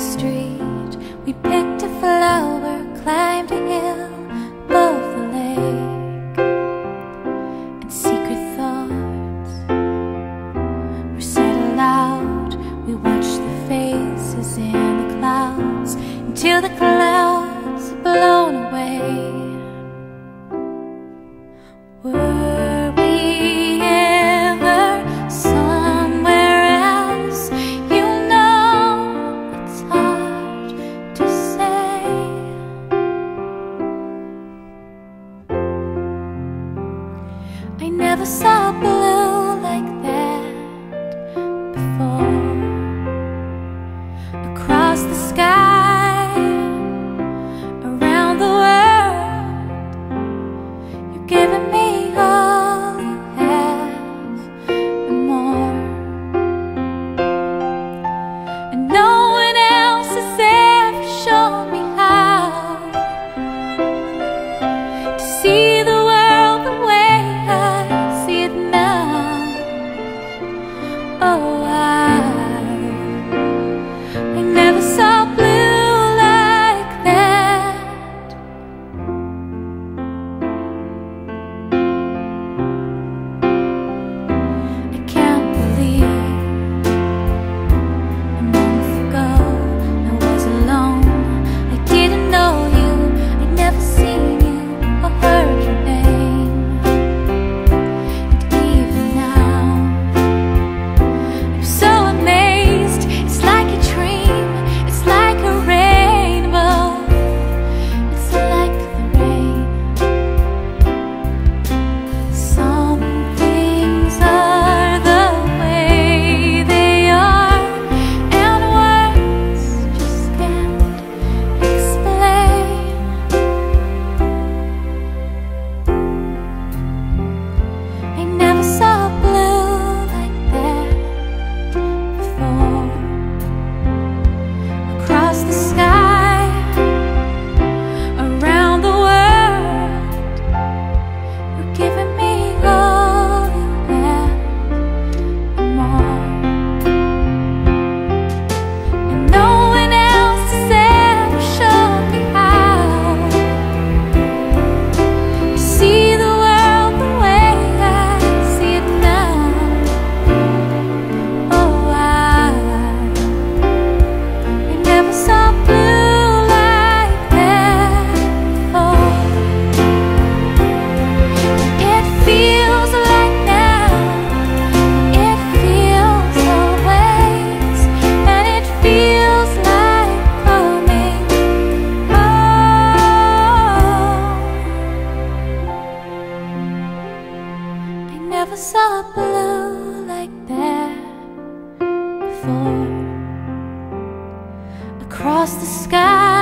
street, we picked a flower. I never saw blue like that before. Across the sky, around the world You're giving me all you have and more. And no one else has ever shown me how To see never saw blue like that before. Across the sky